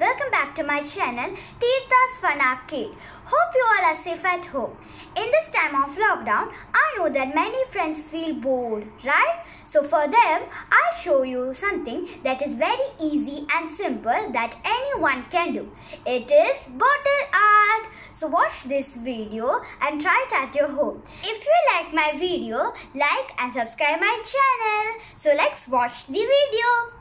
welcome back to my channel Teerdha's Fun Arcade. Hope you all are safe at home. In this time of lockdown, I know that many friends feel bored, right? So for them, I'll show you something that is very easy and simple that anyone can do. It is bottle art. So watch this video and try it at your home. If you like my video, like and subscribe my channel. So let's watch the video.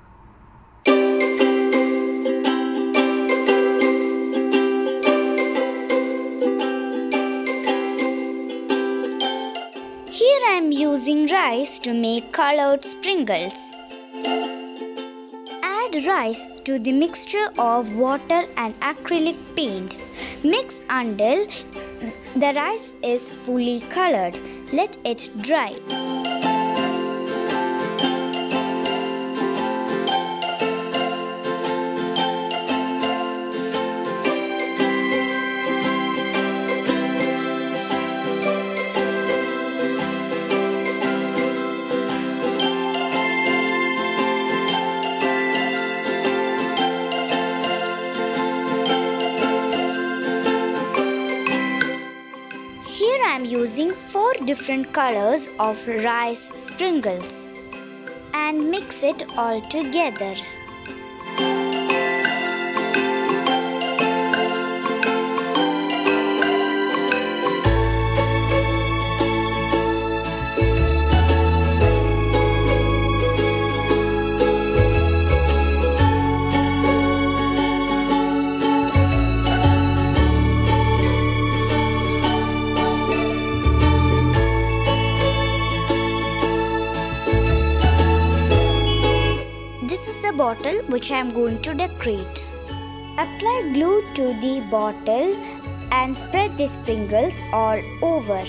Using rice to make colored sprinkles. Add rice to the mixture of water and acrylic paint. Mix until the rice is fully colored. Let it dry. Using four different colors of rice sprinkles and mix it all together. Bottle which I am going to decorate. Apply glue to the bottle and spread the sprinkles all over.